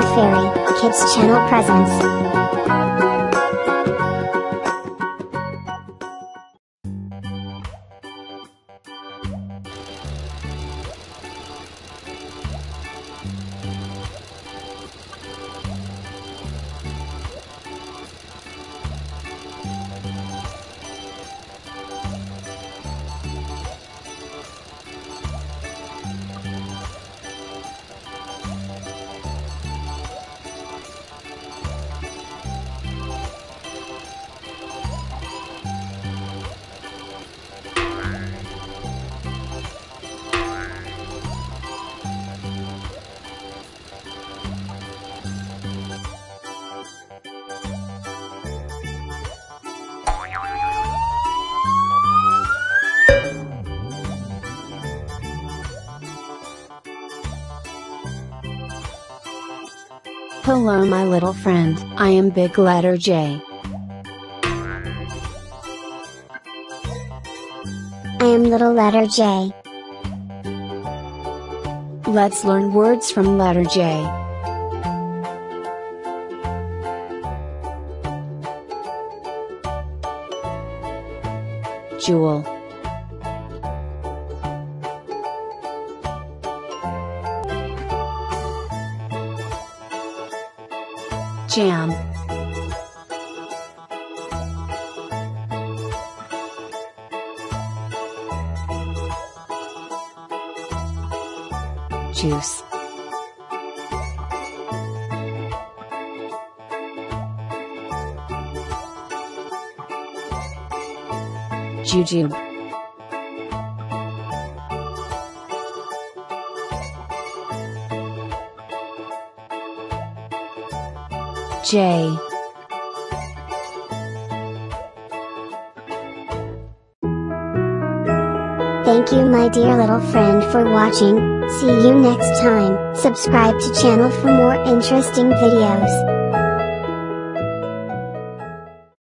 Fairy, Kids Channel presents. Hello, my little friend. I am big letter J. I am little letter J. Let's learn words from letter J. Jewel. Jam. Juice. Jujube. J. Thank you my dear little friend for watching, see you next time, subscribe to channel for more interesting videos.